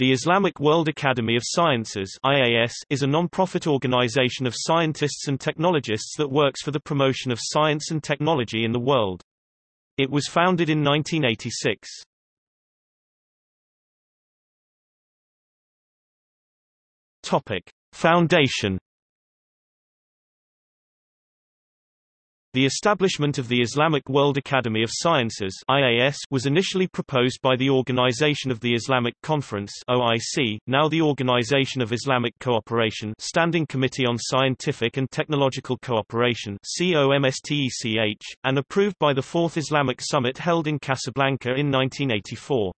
The Islamic World Academy of Sciences IAS is a non-profit organization of scientists and technologists that works for the promotion of science and technology in the world. It was founded in 1986. Topic: Foundation The establishment of the Islamic World Academy of Sciences IAS was initially proposed by the Organization of the Islamic Conference OIC, now the Organization of Islamic Cooperation Standing Committee on Scientific and Technological Cooperation COMSTECH, and approved by the Fourth Islamic Summit held in Casablanca in 1984.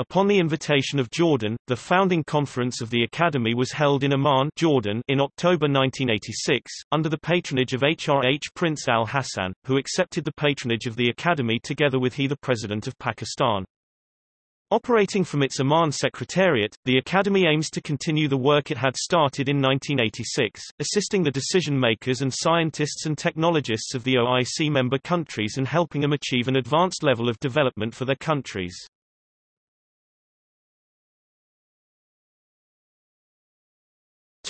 Upon the invitation of Jordan, the founding conference of the Academy was held in Amman Jordan in October 1986, under the patronage of HRH Prince Al Hassan, who accepted the patronage of the Academy together with he the President of Pakistan. Operating from its Amman Secretariat, the Academy aims to continue the work it had started in 1986, assisting the decision-makers and scientists and technologists of the OIC member countries and helping them achieve an advanced level of development for their countries.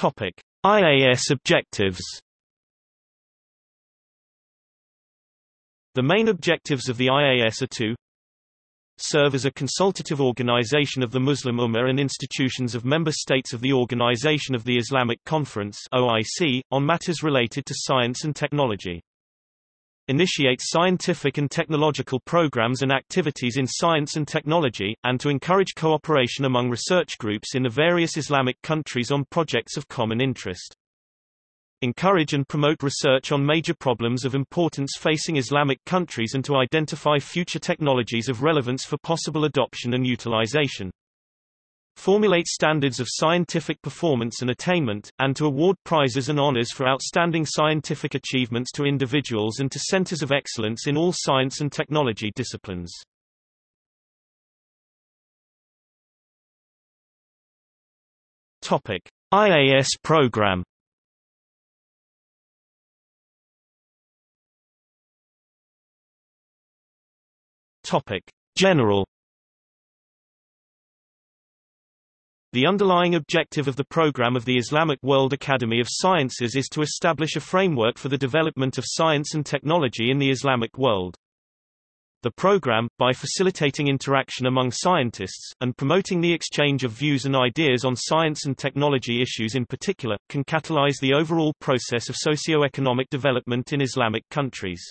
Topic: IAS objectives. The main objectives of the IAS are to serve as a consultative organization of the Muslim Ummah and institutions of member states of the Organization of the Islamic Conference OIC, on matters related to science and technology initiate scientific and technological programs and activities in science and technology, and to encourage cooperation among research groups in the various Islamic countries on projects of common interest. Encourage and promote research on major problems of importance facing Islamic countries and to identify future technologies of relevance for possible adoption and utilization formulate standards of scientific performance and attainment, and to award prizes and honors for outstanding scientific achievements to individuals and to centers of excellence in all science and technology disciplines. Topic: IAS program. Topic: General The underlying objective of the program of the Islamic World Academy of Sciences is to establish a framework for the development of science and technology in the Islamic world. The program, by facilitating interaction among scientists, and promoting the exchange of views and ideas on science and technology issues in particular, can catalyze the overall process of socio-economic development in Islamic countries.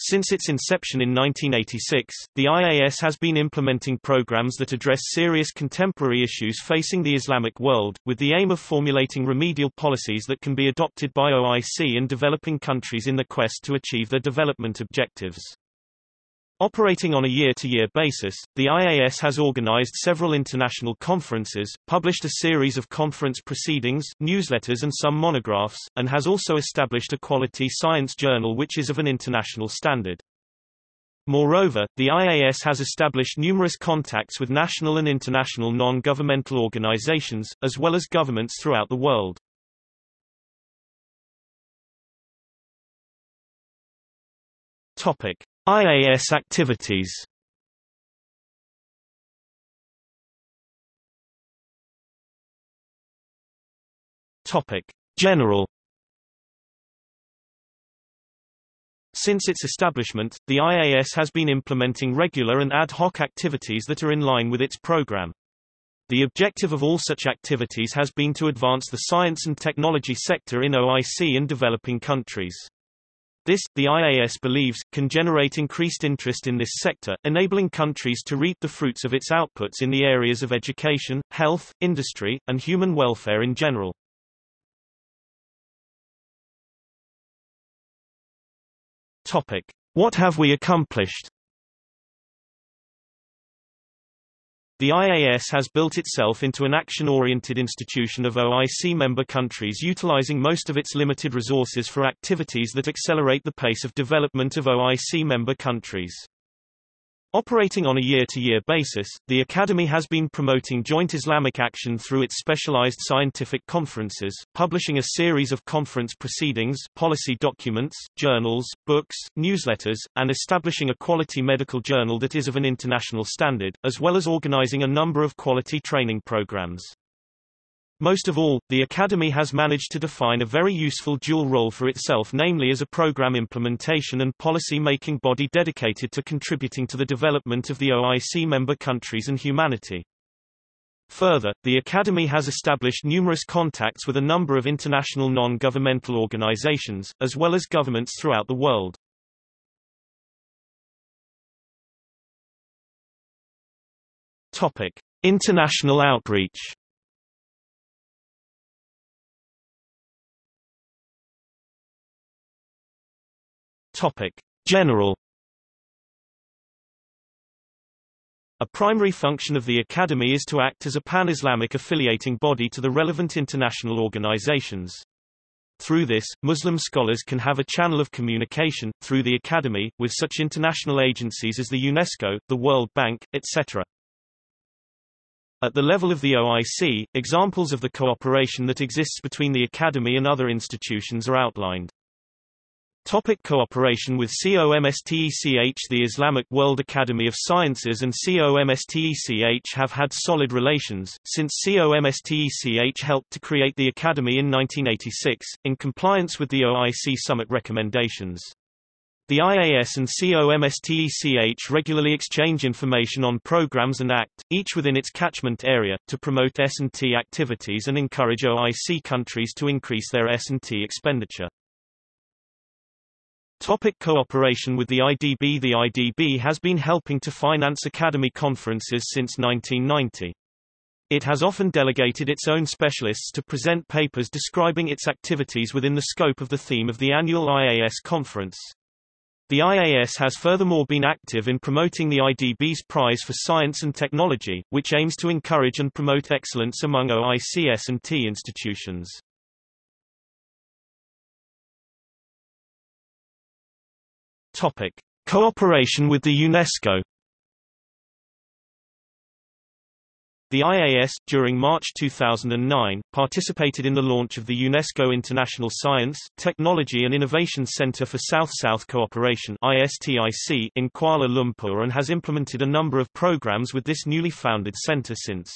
Since its inception in 1986, the IAS has been implementing programs that address serious contemporary issues facing the Islamic world, with the aim of formulating remedial policies that can be adopted by OIC and developing countries in the quest to achieve their development objectives. Operating on a year-to-year -year basis, the IAS has organized several international conferences, published a series of conference proceedings, newsletters and some monographs, and has also established a quality science journal which is of an international standard. Moreover, the IAS has established numerous contacts with national and international non-governmental organizations, as well as governments throughout the world. Topic. IAS activities Topic. General Since its establishment, the IAS has been implementing regular and ad hoc activities that are in line with its program. The objective of all such activities has been to advance the science and technology sector in OIC and developing countries. This, the IAS believes, can generate increased interest in this sector, enabling countries to reap the fruits of its outputs in the areas of education, health, industry, and human welfare in general. Topic. What have we accomplished? The IAS has built itself into an action-oriented institution of OIC member countries utilizing most of its limited resources for activities that accelerate the pace of development of OIC member countries. Operating on a year-to-year -year basis, the Academy has been promoting joint Islamic action through its specialized scientific conferences, publishing a series of conference proceedings, policy documents, journals, books, newsletters, and establishing a quality medical journal that is of an international standard, as well as organizing a number of quality training programs. Most of all, the Academy has managed to define a very useful dual role for itself namely as a program implementation and policy-making body dedicated to contributing to the development of the OIC member countries and humanity. Further, the Academy has established numerous contacts with a number of international non-governmental organizations, as well as governments throughout the world. Topic. International outreach Topic: General A primary function of the Academy is to act as a pan-Islamic affiliating body to the relevant international organizations. Through this, Muslim scholars can have a channel of communication, through the Academy, with such international agencies as the UNESCO, the World Bank, etc. At the level of the OIC, examples of the cooperation that exists between the Academy and other institutions are outlined. Topic cooperation with COMSTECH The Islamic World Academy of Sciences and COMSTECH have had solid relations, since COMSTECH helped to create the Academy in 1986, in compliance with the OIC Summit recommendations. The IAS and COMSTECH regularly exchange information on programs and act, each within its catchment area, to promote S&T activities and encourage OIC countries to increase their S&T expenditure. Topic cooperation with the IDB The IDB has been helping to finance Academy conferences since 1990. It has often delegated its own specialists to present papers describing its activities within the scope of the theme of the annual IAS conference. The IAS has furthermore been active in promoting the IDB's Prize for Science and Technology, which aims to encourage and promote excellence among OICS and T institutions. Topic: Cooperation with the UNESCO. The IAS, during March 2009, participated in the launch of the UNESCO International Science, Technology and Innovation Center for South-South Cooperation ISTIC in Kuala Lumpur and has implemented a number of programs with this newly founded center since.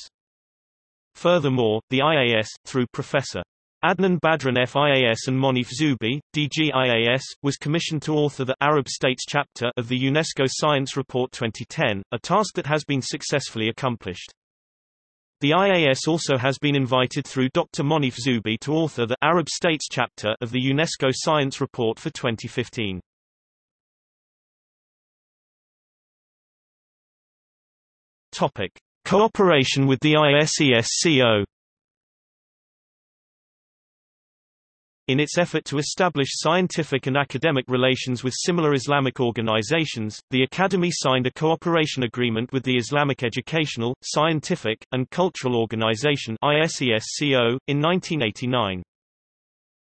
Furthermore, the IAS, through Professor Adnan Badran FIAS and Monif Zubi, DGIAS, was commissioned to author the Arab States chapter of the UNESCO Science Report 2010, a task that has been successfully accomplished. The IAS also has been invited through Dr. Monif Zubi to author the Arab States chapter of the UNESCO Science Report for 2015. Topic: Cooperation with the ISESCO In its effort to establish scientific and academic relations with similar Islamic organizations, the Academy signed a cooperation agreement with the Islamic Educational, Scientific, and Cultural Organization ISESCO, in 1989.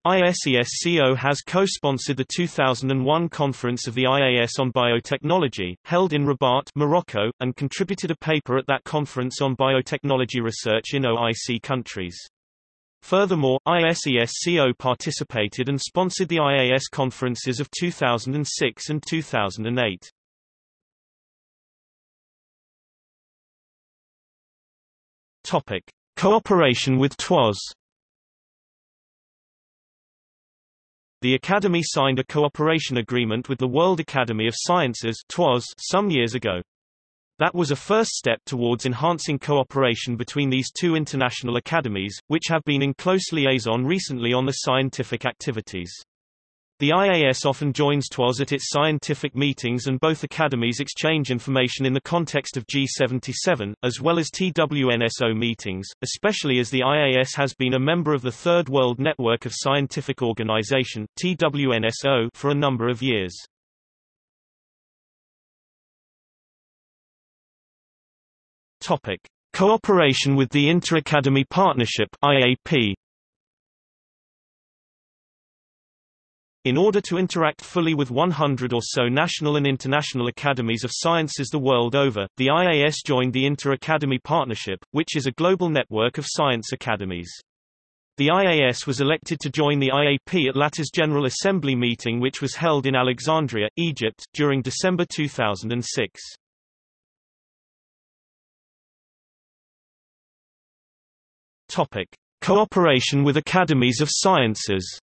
ISESCO has co-sponsored the 2001 conference of the IAS on biotechnology, held in Rabat Morocco, and contributed a paper at that conference on biotechnology research in OIC countries. Furthermore, ISESCO participated and sponsored the IAS conferences of 2006 and 2008. Topic: Cooperation with TWAS. The Academy signed a cooperation agreement with the World Academy of Sciences (TWAS) some years ago. That was a first step towards enhancing cooperation between these two international academies, which have been in close liaison recently on the scientific activities. The IAS often joins TWAS at its scientific meetings and both academies exchange information in the context of G77, as well as TWNSO meetings, especially as the IAS has been a member of the Third World Network of Scientific Organization TWNSO for a number of years. Topic: Cooperation with the Inter-Academy Partnership (IAP). In order to interact fully with 100 or so national and international academies of sciences the world over, the IAS joined the Inter-Academy Partnership, which is a global network of science academies. The IAS was elected to join the IAP at Latter's General Assembly meeting which was held in Alexandria, Egypt, during December 2006. Topic. Cooperation with academies of sciences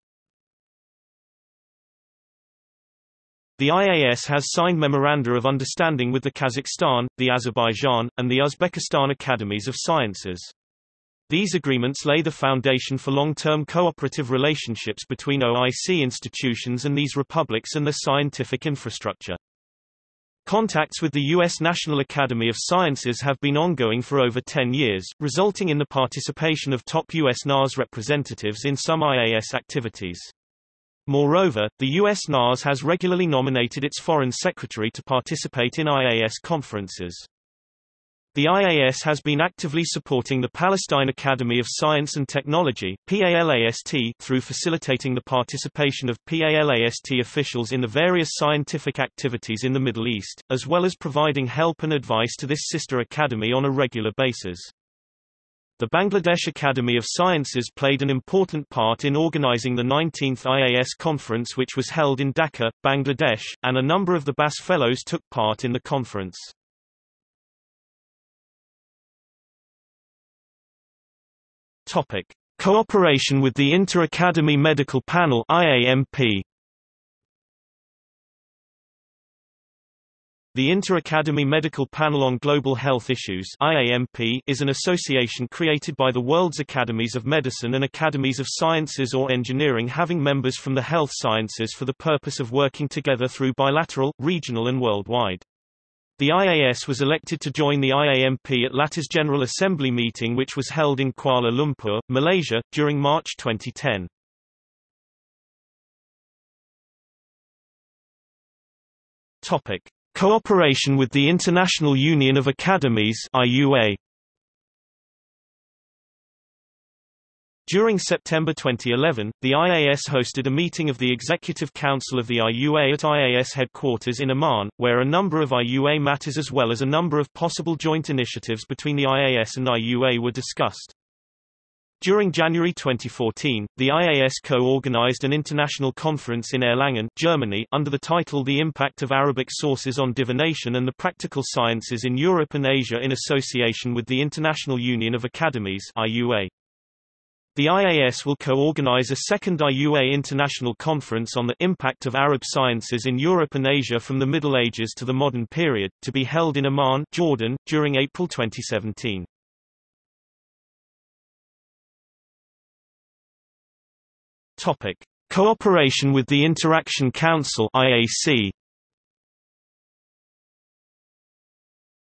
The IAS has signed memoranda of understanding with the Kazakhstan, the Azerbaijan, and the Uzbekistan Academies of Sciences. These agreements lay the foundation for long-term cooperative relationships between OIC institutions and these republics and their scientific infrastructure. Contacts with the U.S. National Academy of Sciences have been ongoing for over 10 years, resulting in the participation of top U.S. NAS representatives in some IAS activities. Moreover, the U.S. NAS has regularly nominated its foreign secretary to participate in IAS conferences. The IAS has been actively supporting the Palestine Academy of Science and Technology PALAST through facilitating the participation of PALAST officials in the various scientific activities in the Middle East, as well as providing help and advice to this sister academy on a regular basis. The Bangladesh Academy of Sciences played an important part in organizing the 19th IAS conference which was held in Dhaka, Bangladesh, and a number of the BAS Fellows took part in the conference. Topic. Cooperation with the Inter-Academy Medical Panel IAMP. The Inter-Academy Medical Panel on Global Health Issues IAMP is an association created by the world's academies of medicine and academies of sciences or engineering having members from the health sciences for the purpose of working together through bilateral, regional and worldwide. The IAS was elected to join the IAMP at LATA's General Assembly meeting which was held in Kuala Lumpur, Malaysia, during March 2010. Topic. Cooperation with the International Union of Academies IUA. During September 2011, the IAS hosted a meeting of the Executive Council of the IUA at IAS headquarters in Amman, where a number of IUA matters as well as a number of possible joint initiatives between the IAS and IUA were discussed. During January 2014, the IAS co-organized an international conference in Erlangen, Germany, under the title The Impact of Arabic Sources on Divination and the Practical Sciences in Europe and Asia in association with the International Union of Academies IUA. The IAS will co-organize a second IUA International Conference on the impact of Arab sciences in Europe and Asia from the Middle Ages to the modern period, to be held in Amman, Jordan, during April 2017. Topic: Cooperation with the Interaction Council (IAC).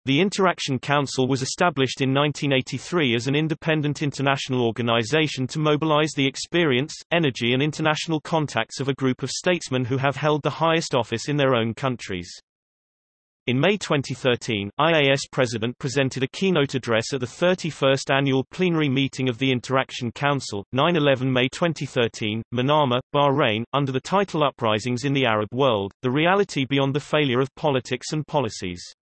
The Interaction Council was established in 1983 as an independent international organization to mobilize the experience, energy and international contacts of a group of statesmen who have held the highest office in their own countries. In May 2013, IAS President presented a keynote address at the 31st annual plenary meeting of the Interaction Council, 9-11 May 2013, Manama, Bahrain, under the title Uprisings in the Arab World, The Reality Beyond the Failure of Politics and Policies.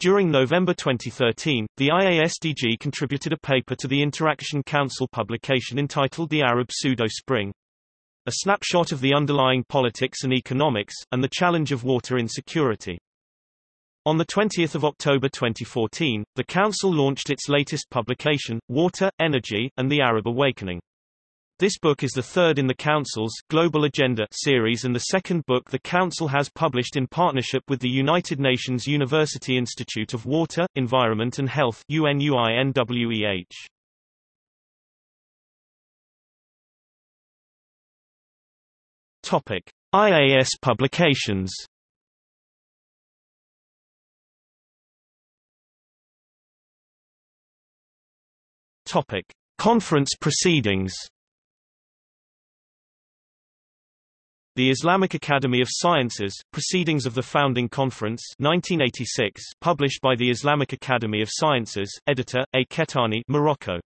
During November 2013, the IASDG contributed a paper to the Interaction Council publication entitled The Arab Pseudo-Spring. A snapshot of the underlying politics and economics, and the challenge of water insecurity. On 20 October 2014, the Council launched its latest publication, Water, Energy, and the Arab Awakening. This book is the third in the Council's Global Agenda series and the second book the Council has published in partnership with the United Nations University Institute of Water, Environment and Health UNUINWEH. Topic: IAS publications Topic: Conference proceedings. The Islamic Academy of Sciences, Proceedings of the Founding Conference 1986, published by the Islamic Academy of Sciences, editor, A. Kettani Morocco.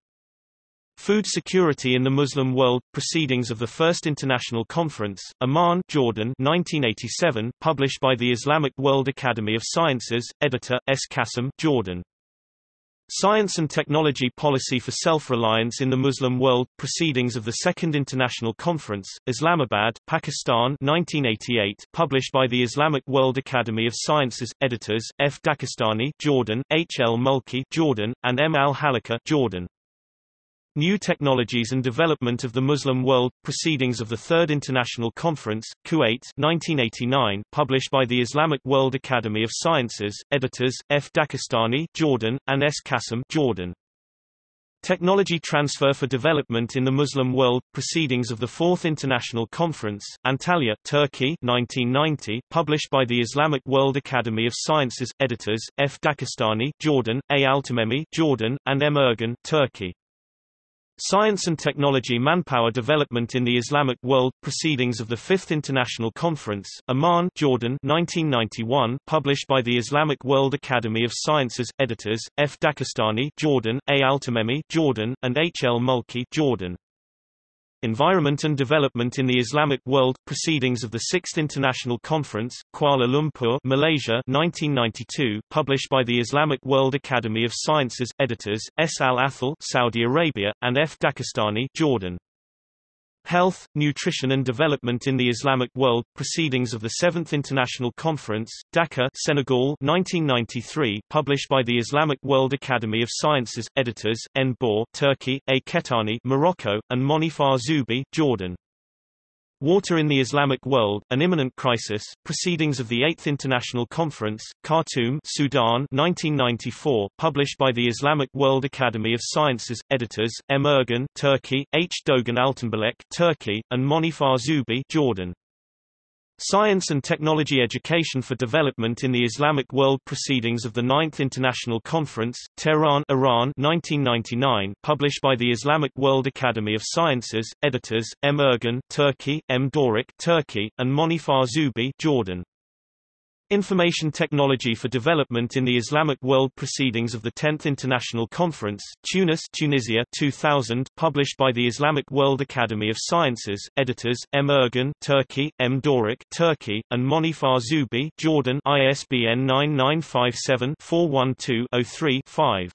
Food Security in the Muslim World, Proceedings of the First International Conference, Amman, Jordan 1987, published by the Islamic World Academy of Sciences, editor, S. Qasim, Jordan. Science and Technology Policy for Self-Reliance in the Muslim World, Proceedings of the Second International Conference, Islamabad, Pakistan 1988, published by the Islamic World Academy of Sciences, editors, F. Daghestani, Jordan, H. L. Mulki, Jordan, and M. Al-Halaka, Jordan. New Technologies and Development of the Muslim World, Proceedings of the Third International Conference, Kuwait 1989, published by the Islamic World Academy of Sciences, editors, F. Daghestani, Jordan, and S. Qasim, Jordan. Technology Transfer for Development in the Muslim World, Proceedings of the Fourth International Conference, Antalya, Turkey 1990, published by the Islamic World Academy of Sciences, editors, F. Daghestani, Jordan, A. Altamemi, Jordan, and M. Ergin, Turkey. Science and Technology Manpower Development in the Islamic World, Proceedings of the Fifth International Conference, Amman, Jordan 1991, published by the Islamic World Academy of Sciences, editors, F. Daghestani, Jordan, A. Altamemi, Jordan, and H. L. Mulki, Jordan. Environment and Development in the Islamic World, Proceedings of the Sixth International Conference, Kuala Lumpur, Malaysia 1992, published by the Islamic World Academy of Sciences, editors, S. Al-Athel, Saudi Arabia, and F. Daghestani, Jordan. Health, Nutrition and Development in the Islamic World, Proceedings of the Seventh International Conference, Dakar, Senegal 1993, published by the Islamic World Academy of Sciences, editors, N. Bor, Turkey, A. Kettani, Morocco, and Monif R. Zubi, Jordan. Water in the Islamic World, An Imminent Crisis, Proceedings of the Eighth International Conference, Khartoum, Sudan 1994, published by the Islamic World Academy of Sciences, editors, M. Ergin, Turkey, H. Dogan Altinbilek, Turkey, and Monif R. Zubi, Jordan. Science and Technology Education for Development in the Islamic World Proceedings of the Ninth International Conference, Tehran, Iran 1999, published by the Islamic World Academy of Sciences, editors, M. Ergin, Turkey, M. Doruk, Turkey, and Monif R. Zubi, Jordan. Information Technology for Development in the Islamic World Proceedings of the 10th International Conference, Tunis, Tunisia 2000, published by the Islamic World Academy of Sciences, editors, M. Ergin, Turkey, M. Doruk Turkey, and Monif R. Zubi, Jordan ISBN 9957 412 03 5.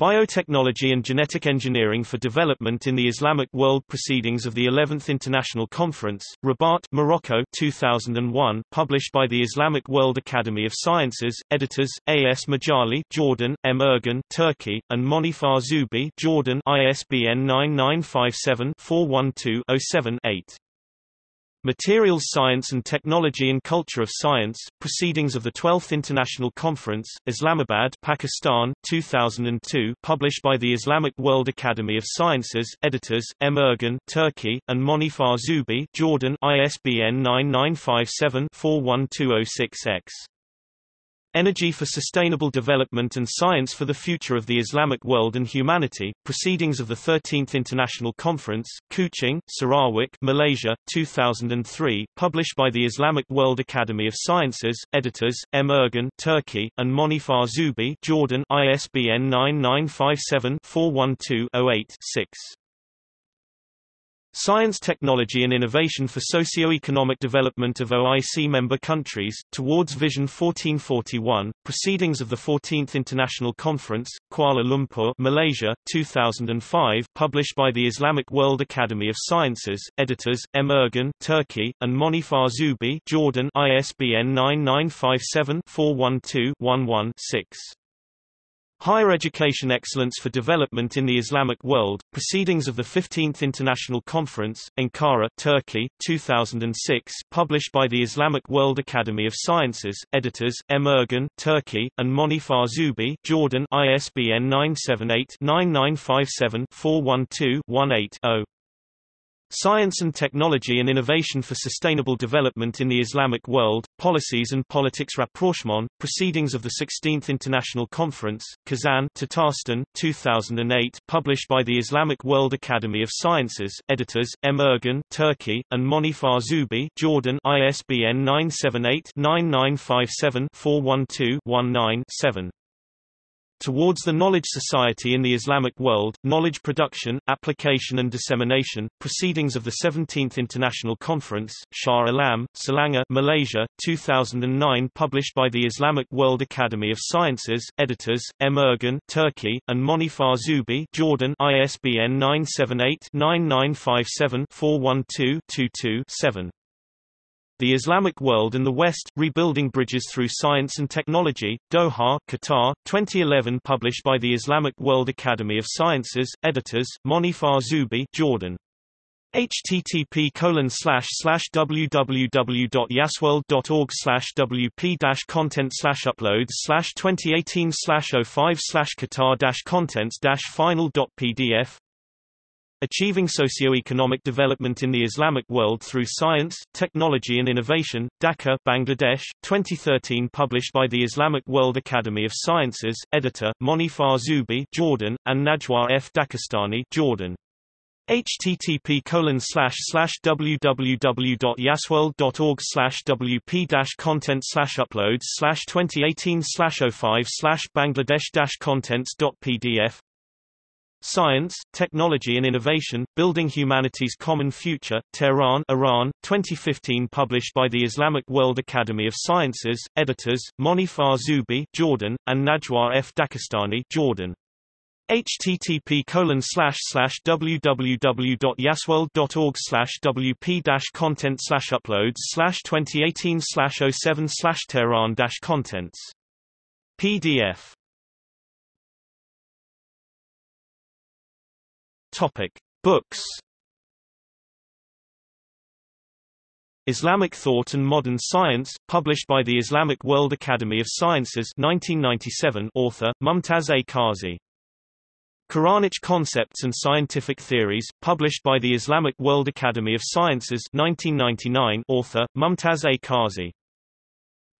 Biotechnology and Genetic Engineering for Development in the Islamic World Proceedings of the 11th International Conference, Rabat, Morocco 2001, published by the Islamic World Academy of Sciences, editors, A. S. Majali, Jordan, M. Ergin, Turkey, and Monif R. Zubi, Jordan ISBN 9957 412 07 8. Materials Science and Technology and Culture of Science, Proceedings of the 12th International Conference, Islamabad, Pakistan, 2002, published by the Islamic World Academy of Sciences, editors, M. Ergin, Turkey, and Monif R. Zubi, Jordan ISBN 9957 41206X. Energy for Sustainable Development and Science for the Future of the Islamic World and Humanity, Proceedings of the 13th International Conference, Kuching, Sarawak, Malaysia, 2003, published by the Islamic World Academy of Sciences, editors, M. Ergin, Turkey, and Monif R. Zubi, Jordan ISBN 9957 412 6 Science Technology and Innovation for Socio-Economic Development of OIC member countries, towards Vision 1441, Proceedings of the 14th International Conference, Kuala Lumpur, Malaysia, 2005, published by the Islamic World Academy of Sciences, editors, M. Ergin, Turkey, and Monif R. Zubi, Jordan ISBN 9957 412 11 6. Higher Education Excellence for Development in the Islamic World, Proceedings of the 15th International Conference, Ankara, Turkey, 2006, published by the Islamic World Academy of Sciences, editors, M. Ergin, Turkey, and Monif R. Zubi, Jordan ISBN 978-9957-412-18-0. Science and Technology and Innovation for Sustainable Development in the Islamic World, Policies and Politics Rapprochement, Proceedings of the 16th International Conference, Kazan, Tatarstan, 2008, published by the Islamic World Academy of Sciences, editors, M. Ergin, Turkey, and Monif R. Zubi, Jordan ISBN 978-9957-412-19-7. Towards the Knowledge Society in the Islamic World, Knowledge Production, Application and Dissemination, Proceedings of the 17th International Conference, Shah Alam, Selangor, Malaysia, 2009 published by the Islamic World Academy of Sciences, editors, M. Ergin, Turkey, and Monif R. Zubi, Jordan ISBN 978-9957-412-22-7. The Islamic World and the West, Rebuilding Bridges Through Science and Technology, Doha, Qatar, 2011 published by the Islamic World Academy of Sciences, editors, Monif R. Zubi, Jordan. http colon www.iasworld.org wp content uploads slash 2018 slash 05 slash qatar contents dash final dot pdf Achieving Socio-Economic Development in the Islamic World Through Science, Technology and Innovation, Dhaka, Bangladesh, 2013 published by the Islamic World Academy of Sciences, editor, Monif R. Zubi Jordan, and Najwa F. Daghestani Jordan. http colon www.iasworld.org wp content uploads slash 2018 slash 05 slash bangladesh dash contents dot pdf Science, Technology and Innovation, Building Humanity's Common Future, Tehran Iran, 2015 published by the Islamic World Academy of Sciences, editors, Monif R. Zubi Jordan, and Najwa F. Daghestani Jordan. http colon www.iasworld.org wp content uploads slash 2018 slash 07 slash Tehran contents. PDF Topic: Books. Islamic Thought and Modern Science, published by the Islamic World Academy of Sciences 1997 author, Mumtaz A. Qazi. Quranic Concepts and Scientific Theories, published by the Islamic World Academy of Sciences 1999 author, Mumtaz A. Qazi.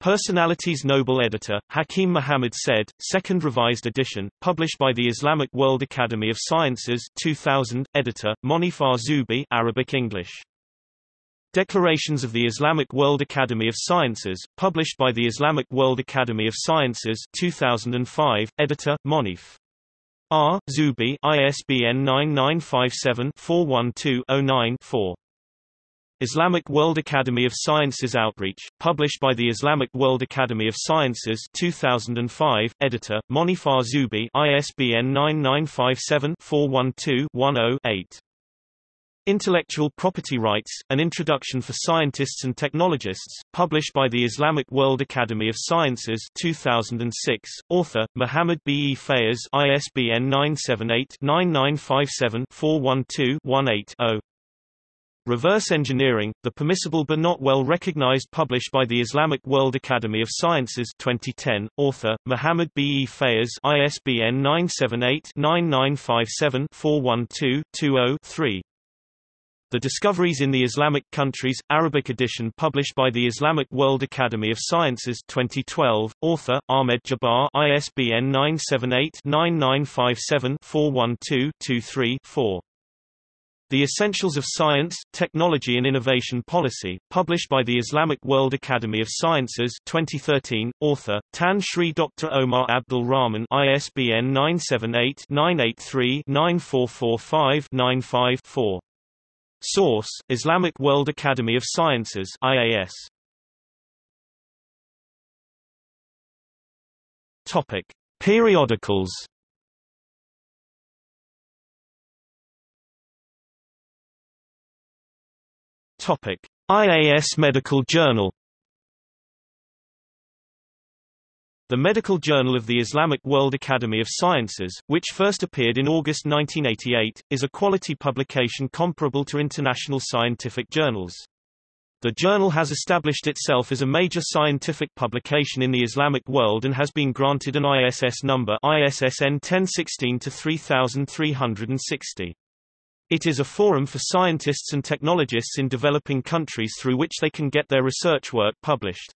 Personalities Noble Editor, Hakim Muhammad Said, second revised edition, published by the Islamic World Academy of Sciences 2000, editor, Monif R. Zubi Arabic English. Declarations of the Islamic World Academy of Sciences, published by the Islamic World Academy of Sciences 2005, editor, Monif. R. Zubi ISBN 9957 412 09 4. Islamic World Academy of Sciences Outreach, published by the Islamic World Academy of Sciences 2005, editor, Monif R. Zubi ISBN 9957-412-10-8. Intellectual Property Rights, An Introduction for Scientists and Technologists, published by the Islamic World Academy of Sciences 2006, author, Muhammad B. E. Fayez ISBN 978-9957-412-18-0. Reverse Engineering, the permissible but not well recognized published by the Islamic World Academy of Sciences 2010, author, Muhammad B. E. Fayez ISBN 978-9957-412-20-3. The Discoveries in the Islamic Countries, Arabic edition published by the Islamic World Academy of Sciences 2012, author, Ahmed Djebbar ISBN 978-9957-412-23-4. The Essentials of Science, Technology and Innovation Policy, published by the Islamic World Academy of Sciences 2013, author, Tan Sri Dr. Omar Abdul Rahman ISBN 978-983-9445-95-4. Source, Islamic World Academy of Sciences IAS. Topic. Periodicals Topic: IAS Medical Journal The Medical Journal of the Islamic World Academy of Sciences, which first appeared in August 1988, is a quality publication comparable to international scientific journals. The journal has established itself as a major scientific publication in the Islamic world and has been granted an ISS number ISSN 1016-3360. It is a forum for scientists and technologists in developing countries through which they can get their research work published.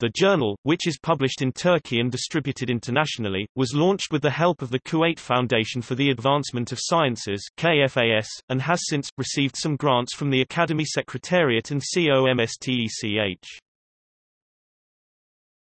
The journal, which is published in Turkey and distributed internationally, was launched with the help of the Kuwait Foundation for the Advancement of Sciences KFAS, and has since, received some grants from the Academy Secretariat and COMSTECH.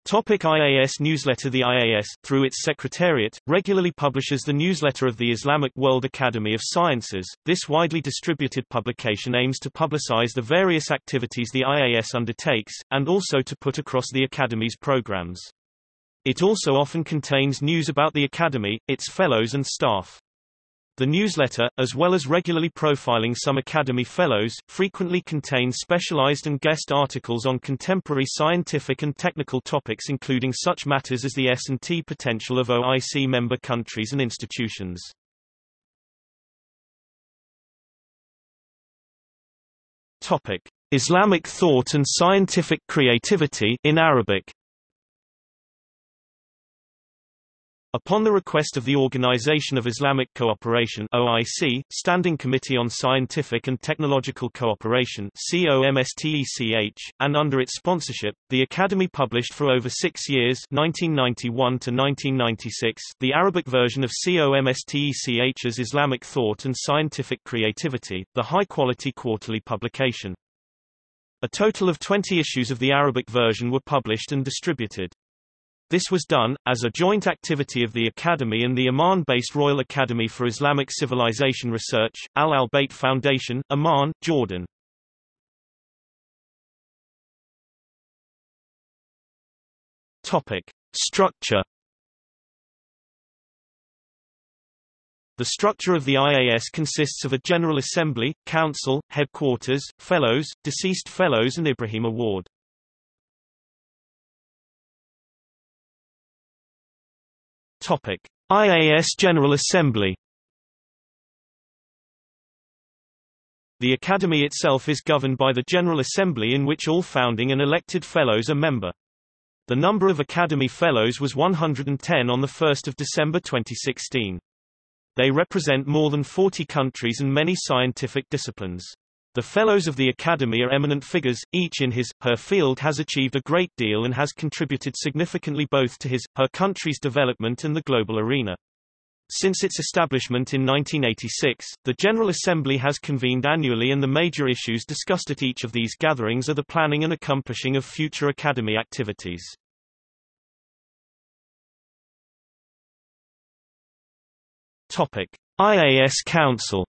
Topic IAS newsletter The IAS, through its secretariat, regularly publishes the newsletter of the Islamic World Academy of Sciences. This widely distributed publication aims to publicize the various activities the IAS undertakes, and also to put across the Academy's programs. It also often contains news about the Academy, its fellows and staff. The newsletter, as well as regularly profiling some Academy Fellows, frequently contains specialized and guest articles on contemporary scientific and technical topics including such matters as the S&T potential of OIC member countries and institutions. Topic: Islamic thought and scientific creativity in Arabic. Upon the request of the Organization of Islamic Cooperation OIC, Standing Committee on Scientific and Technological Cooperation COMSTECH, and under its sponsorship, the Academy published for over six years 1991 to 1996 the Arabic version of COMSTECH's Islamic Thought and Scientific Creativity, the high-quality quarterly publication. A total of 20 issues of the Arabic version were published and distributed. This was done, as a joint activity of the Academy and the Amman-based Royal Academy for Islamic Civilization Research, Al Al-Bayt Foundation, Amman, Jordan. Topic. Structure The structure of the IAS consists of a General Assembly, Council, Headquarters, Fellows, Deceased Fellows and Ibrahim Award. IAS General Assembly The Academy itself is governed by the General Assembly in which all founding and elected Fellows are member. The number of Academy Fellows was 110 on 1 December 2016. They represent more than 40 countries and many scientific disciplines. The Fellows of the Academy are eminent figures, each in his, her field has achieved a great deal and has contributed significantly both to his, her country's development and the global arena. Since its establishment in 1986, the General Assembly has convened annually and the major issues discussed at each of these gatherings are the planning and accomplishing of future Academy activities. Topic. IAS Council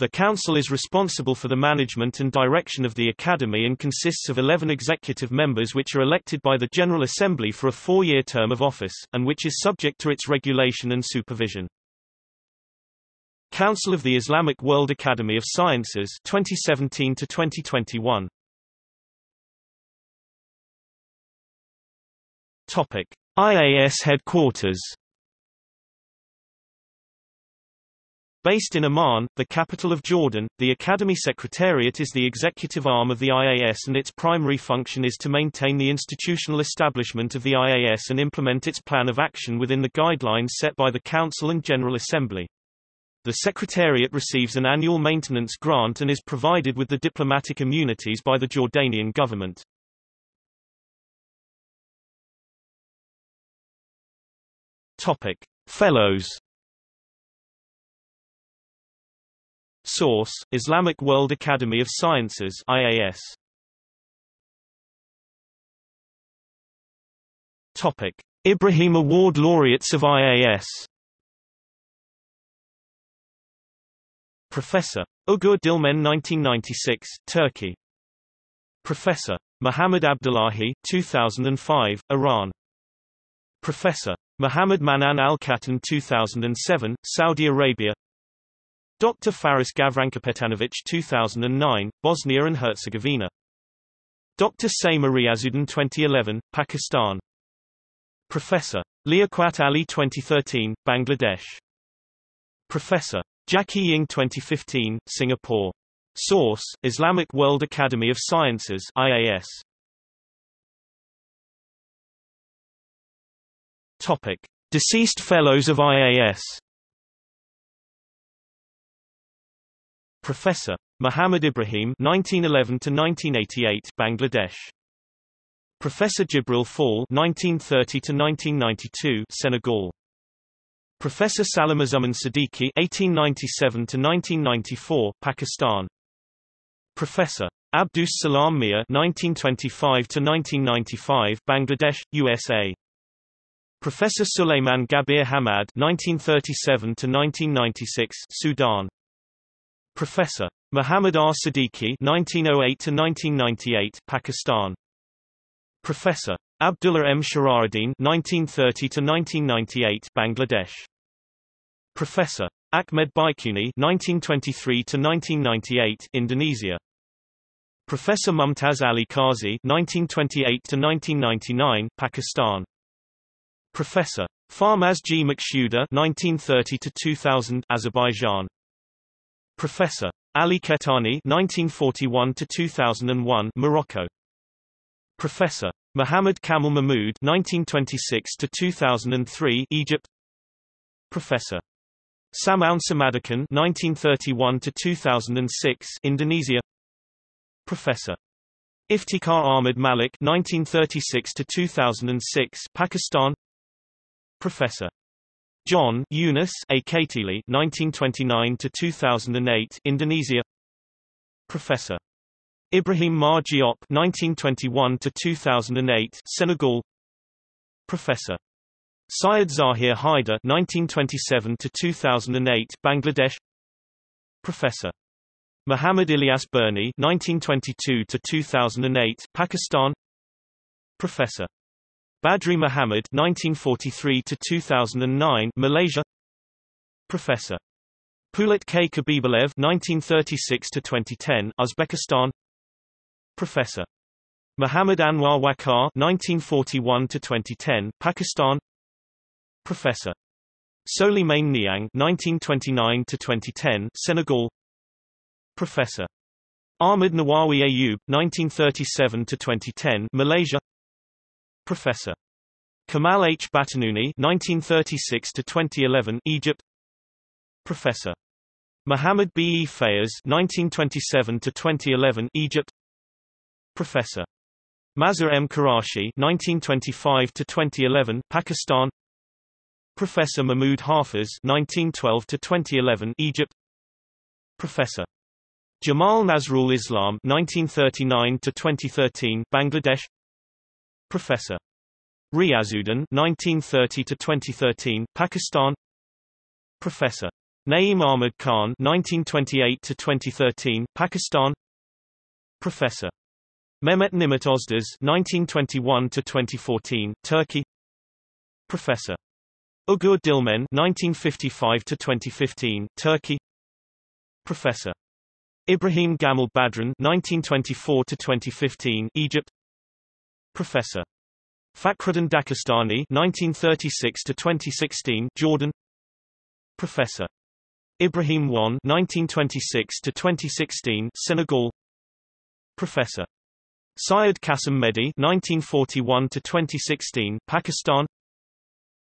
The Council is responsible for the management and direction of the Academy and consists of 11 executive members which are elected by the General Assembly for a four-year term of office, and which is subject to its regulation and supervision. Council of the Islamic World Academy of Sciences 2017 to 2021 Topic IAS headquarters Based in Amman, the capital of Jordan, the Academy Secretariat is the executive arm of the IAS and its primary function is to maintain the institutional establishment of the IAS and implement its plan of action within the guidelines set by the Council and General Assembly. The Secretariat receives an annual maintenance grant and is provided with the diplomatic immunities by the Jordanian government. Topic. Fellows Source: Islamic World Academy of Sciences IAS. Topic: Ibrahim Award laureates of IAS. Professor Ugur Dilmen 1996, Turkey. Professor Muhammad Abdullahi 2005, Iran. Professor Muhammad Manan Al-Katan 2007, Saudi Arabia Dr. Faris Gavrankapetanovic 2009, Bosnia and Herzegovina. Dr. Saima Riazuddin 2011, Pakistan. Professor. Liaquat Ali 2013, Bangladesh. Professor. Jackie Ying 2015, Singapore. Source, Islamic World Academy of Sciences IAS. Topic. Deceased Fellows of IAS Professor. Muhammad Ibrahim 1911 to 1988 Bangladesh. Professor Jibril Fall 1930 to 1992 Senegal. Professor Salimuzzaman Siddiqui 1897 to 1994 Pakistan. Professor Abdus Salam Mir 1925 to 1995 Bangladesh USA Professor Suleiman Gabir Hamad 1937 to 1996 Sudan Professor Muhammad R. Siddiqui 1908 to 1998 Pakistan. Professor Abdullah M. Sharafuddin 1930 to 1998 Bangladesh. Professor Ahmed Baiquni 1923 to 1998 Indonesia. Professor Mumtaz Ali Qazi 1928 to 1999 Pakistan. Professor Farmaz G. Makshuda 1930 to 2000 Azerbaijan Professor Ali Kettani 1941 to 2001 Morocco. Professor Muhammad Kamal Mahmood 1926 to 2003 Egypt. Professor Samaun Samadikun 1931 to 2006 Indonesia. Professor Iftikhar Ahmed Malik 1936 to 2006 Pakistan. Professor John Yunus A. Katili 1929 to 2008 Indonesia. Professor. Ibrahim Mar Diop 1921 to 2008 Senegal. Professor. Syed Zahir Haider 1927 to 2008 Bangladesh. Professor. Muhammad Ilyas Birni 1922 to 2008 Pakistan. Professor Badri Muhammad 1943 to 2009 Malaysia. Professor. Pulat K. Kabibalev 1936 to 2010 Uzbekistan. Professor. Muhammad Anwar Waqar 1941 to 2010 Pakistan. Professor. Solimain Niang 1929 to 2010 Senegal. Professor. Ahmed Nawawi Ayub 1937 to 2010 Malaysia Professor. Kamal H. Batanouny 1936 to 2011 Egypt. Professor. Muhammad B. E. Fayez 1927 to 2011 Egypt. Professor. Mazhar M. Qurashi 1925 to 2011 Pakistan. Professor Mahmoud Hafiz 1912 to 2011 Egypt. Professor. Jamal Nazrul Islam 1939 to 2013 Bangladesh Professor. Riazuddin 1930 to 2013 Pakistan Professor. Naeem Ahmed Khan 1928 to 2013 Pakistan Professor. Mehmet Nimet Ozdaz 1921 to 2014 Turkey Professor. Ugur Dilmen 1955 to 2015 Turkey Professor. Ibrahim Gamal Badran 1924 to 2015 Egypt Professor. Fakhruddin Daghestani 1936 to 2016 Jordan Professor. Ibrahim Wan 1926 to 2016 Senegal Professor. Syed Qasim Mehdi 1941 to 2016 Pakistan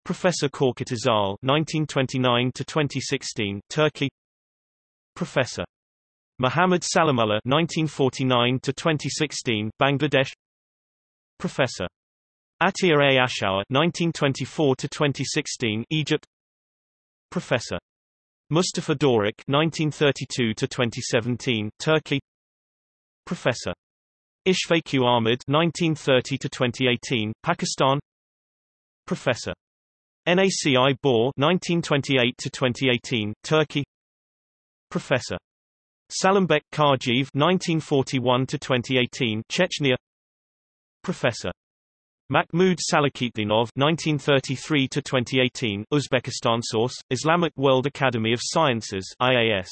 Professor Korkut Özal 1929 to 2016 Turkey Professor Muhammad Salamullah 1949 to 2016 Bangladesh Professor. Atiya A. Ashauer 1924 to 2016 Egypt. Professor. Mustafa Doruk 1932 to 2017 Turkey. Professor. Ishfaque Ahmed 1930 to 2018 Pakistan. Professor. Naci Bor 1928 to 2018 Turkey. Professor. Salimbek Karjiv 1941 to 2018 Chechnya Professor. Mahmoud Salakitdinov (1933–2018), Uzbekistan source Islamic World Academy of Sciences IAS